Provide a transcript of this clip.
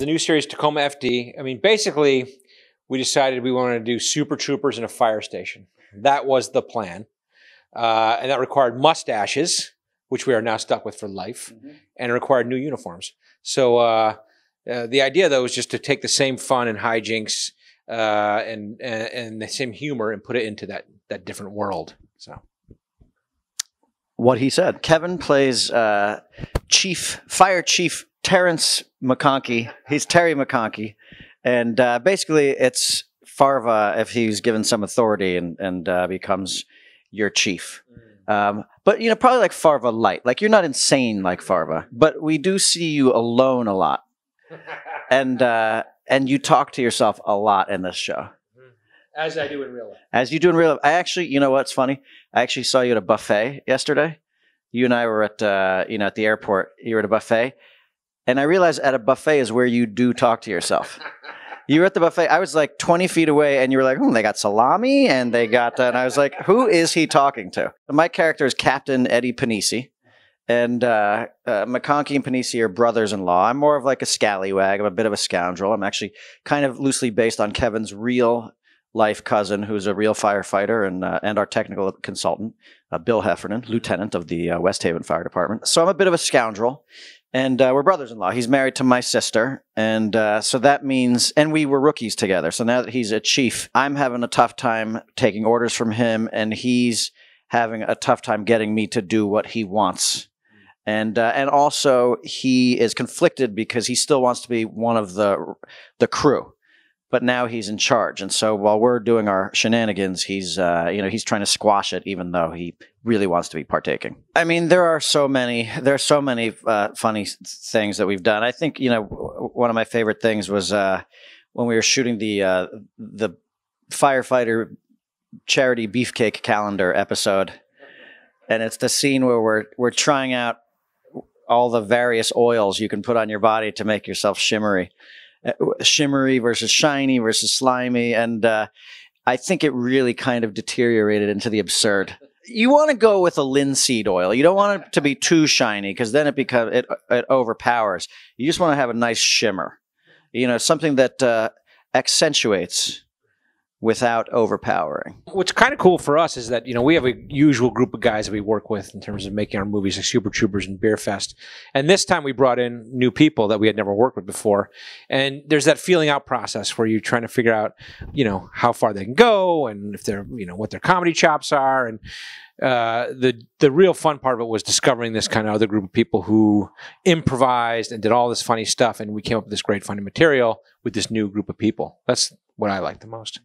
the new series Tacoma FD. I mean, basically, we decided we wanted to do Super Troopers in a fire station. That was the plan, uh, and that required mustaches, which we are now stuck with for life, Mm-hmm. and it required new uniforms. So uh, uh, the idea, though, was just to take the same fun and hijinks uh, and, and and the same humor and put it into that that different world. So what he said. Kevin plays uh, Chief Fire Chief Terrence McConkey. He's Terry McConkey, and uh, basically it's Farva if he's given some authority and and uh, becomes your chief. Um, but you know, probably like Farva light. Like you're not insane like Farva, but we do see you alone a lot, and uh, and you talk to yourself a lot in this show. as I do in real life. As you do in real life. I actually, you know what's funny? I actually saw you at a buffet yesterday. You and I were at, uh, you know, at the airport. You were at a buffet, and I realized at a buffet is where you do talk to yourself. You were at the buffet. I was like 20 feet away, and you were like, hmm, they got salami, and they got, and I was like, who is he talking to? My character is Captain Eddie Penisi. And uh, uh, McConkey and Penisi are brothers-in-law. I'm more of like a scallywag. I'm a bit of a scoundrel. I'm actually kind of loosely based on Kevin's real life cousin, who's a real firefighter and uh, and our technical consultant, uh, Bill Heffernan, lieutenant of the uh, West Haven Fire Department. So I'm a bit of a scoundrel, and uh, we're brothers-in-law. He's married to my sister, and uh, so that means, and we were rookies together. So now that he's a chief, I'm having a tough time taking orders from him, and he's having a tough time getting me to do what he wants. And uh, and also he is conflicted because he still wants to be one of the the crew but now he's in charge. And so while we're doing our shenanigans, he's uh, you know he's trying to squash it, even though he really wants to be partaking. I mean, there are so many there are so many uh, funny things that we've done. I think you know one of my favorite things was uh, when we were shooting the uh, the firefighter charity beefcake calendar episode, and it's the scene where we're we're trying out all the various oils you can put on your body to make yourself shimmery shimmery versus shiny versus slimy and uh, i think it really kind of deteriorated into the absurd. You want to go with a linseed oil. You don't want it to be too shiny because then it becomes it, it overpowers. You just want to have a nice shimmer. You know something that uh, accentuates without overpowering What's kind of cool for us is that you know we have a usual group of guys that we work with in terms of making our movies, like Super Troopers and Beerfest, and this time we brought in new people that we had never worked with before. And there's that feeling out process where you're trying to figure out, you know, how far they can go and if they're, you know, what their comedy chops are. And uh, the the real fun part of it was discovering this kind of other group of people who improvised and did all this funny stuff, and we came up with this great funny material with this new group of people. That's what I like the most.